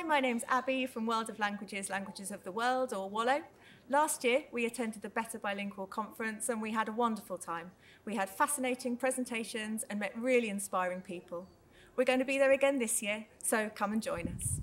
Hi, my name's Abby from World of Languages, Languages of the World, or WoLLoW. Last year, we attended the Better Bilingual Conference and we had a wonderful time. We had fascinating presentations and met really inspiring people. We're going to be there again this year, so come and join us.